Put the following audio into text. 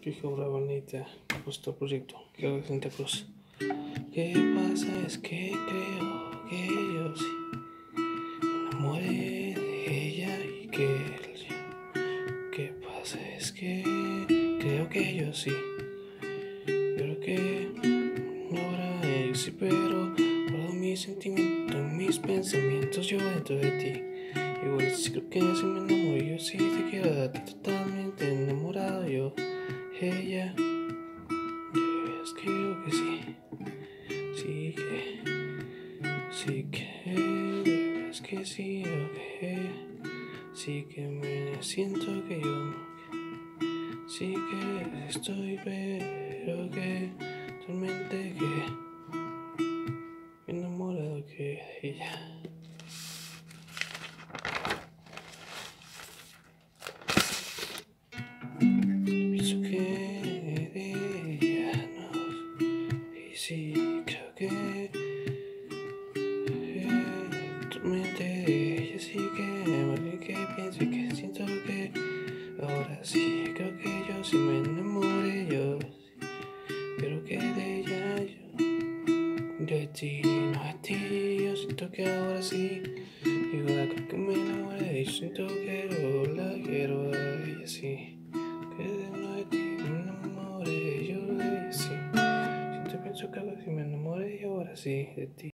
Qué obra bonita. Puesto proyecto. Que hago Santa Cruz. ¿Qué pasa? Es que creo que yo sí me enamoré de ella y que él sí. ¿Qué pasa? Es que creo que yo sí. Creo que ahora él sí, pero guardo mis sentimientos, mis pensamientos yo dentro de ti. Igual sí creo que si me enamoro yo sí Ella, es que creo que sí. Sí que, sí que, es que sí, que, sí que me siento que yo, sí que estoy, pero que realmente que enamorado que ella. Sí, creo que eh, realmente de ella sí que me que pienso y que siento que ahora sí, creo que yo sí me enamoré yo, pero que de ella yo, de ti, no de ti, yo siento que ahora sí, igual creo que me enamoré y siento que la quiero a ella sí. Sí de ti.